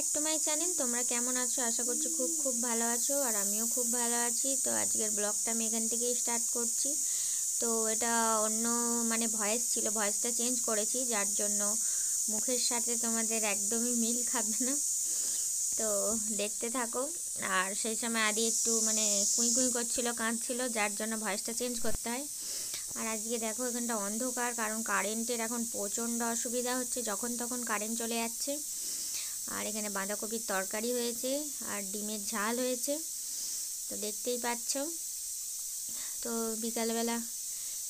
Back to my channel তোমরা কেমন আছো? আশা করছি খুব খুব ভালো আছো আর আমিও খুব ভালো আছি। তো আজকের ব্লগটা আমি এখান থেকেই স্টার্ট করছি। তো এটা অন্য মানে ভয়েস ছিল ভয়েসটা চেঞ্জ করেছি, যার জন্য মুখের সাথে তোমাদের একদমই মিল খাবে না। তো দেখতে থাকো। আর সেই সময় আদি একটু মানে কুঁই কুঁই করছিল, কাঁদছিল, যার জন্য ভয়েসটা চেঞ্জ করতে হয়। আর আজকে দেখো এখানটা অন্ধকার, কারণ কারেন্টের এখন প্রচণ্ড অসুবিধা হচ্ছে। যখন তখন কারেন্ট চলে যাচ্ছে। আর এখানে বাঁধাকপির তরকারি হয়েছে আর ডিমের ঝাল হয়েছে। তো দেখতেই পাচ্ছ। তো বিকালবেলা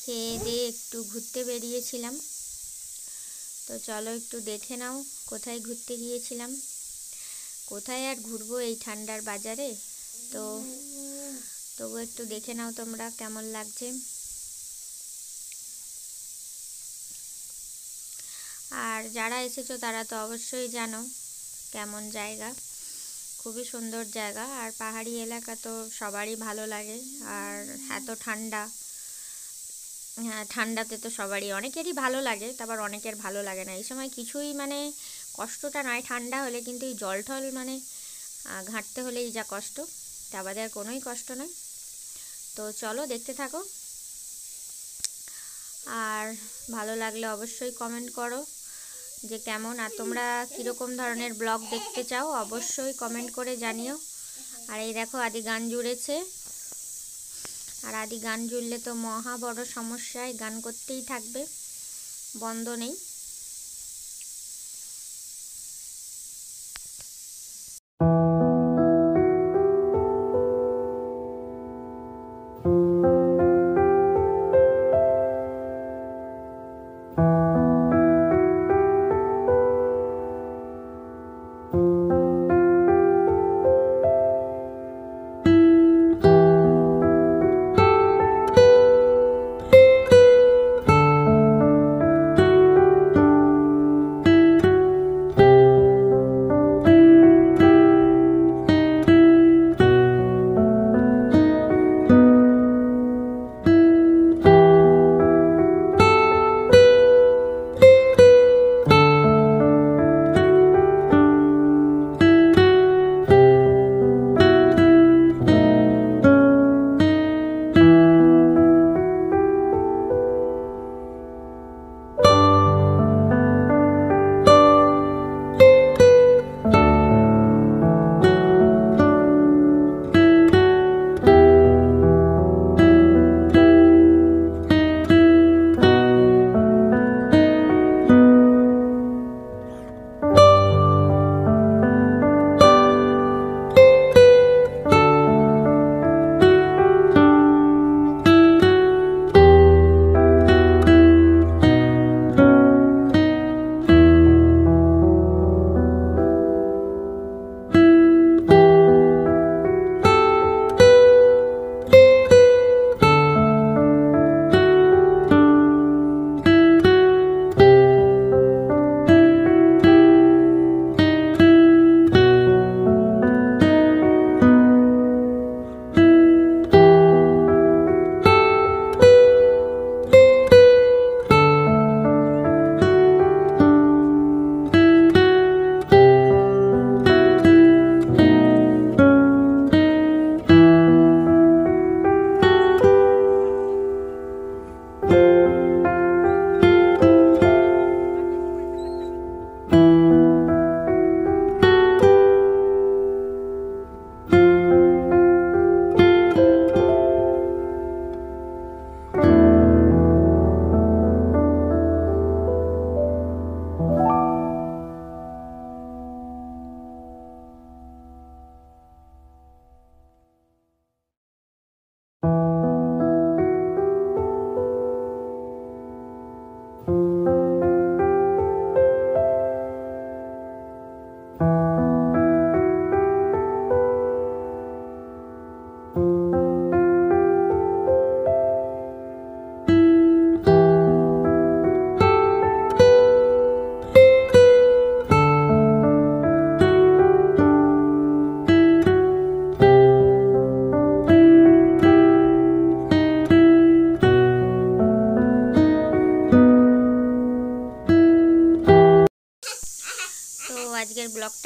খেয়ে দিয়ে একটু ঘুরতে বেরিয়েছিলাম। তো চলো একটু দেখে নাও কোথায় ঘুরতে গিয়েছিলাম। কোথায় আর ঘুরবো এই ঠান্ডার বাজারে? তো তবু একটু দেখে নাও তোমরা কেমন লাগছে। আর যারা এসেছ তারা তো অবশ্যই জানো কেমন জায়গা? খুবই সুন্দর জায়গা। আর পাহাড়ি এলাকা তো সবারই ভালো লাগে। আর এত ঠান্ডা। হ্যাঁ ঠান্ডাতে তো সবারই, অনেকেরই ভালো লাগে, তারপর অনেকের ভালো লাগে না। এই সময় কিছুই মানে কষ্টটা নয়, ঠান্ডা হলে কিন্তু এই জল টল মানে ঘাঁটতে হলেই যা কষ্ট, তা বাদে আর কোনোই কষ্ট নয়। তো চলো দেখতে থাকো। আর ভালো লাগলে অবশ্যই কমেন্ট করো। যে কেমন আর তোমরা কীরকম ধরনের ব্লগ দেখতে চাও, অবশ্যই কমেন্ট করে জানিও। আর এই দেখো, আদি গান জুড়েছে। আর আদি গান জুড়লে তো মহা বড় সমস্যায় গান করতেই থাকবে। বন্ধ নেই।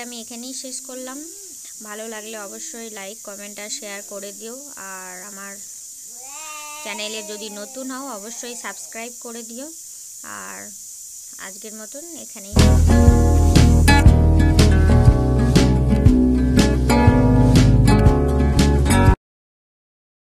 আমি এখানেই শেষ করলাম। ভালো লাগলে অবশ্যই লাইক কমেন্ট আর শেয়ার করে দিও। আর আমার চ্যানেলে যদি নতুন হও, অবশ্যই সাবস্ক্রাইব করে দিও। আর আজকের মতন এখানেই।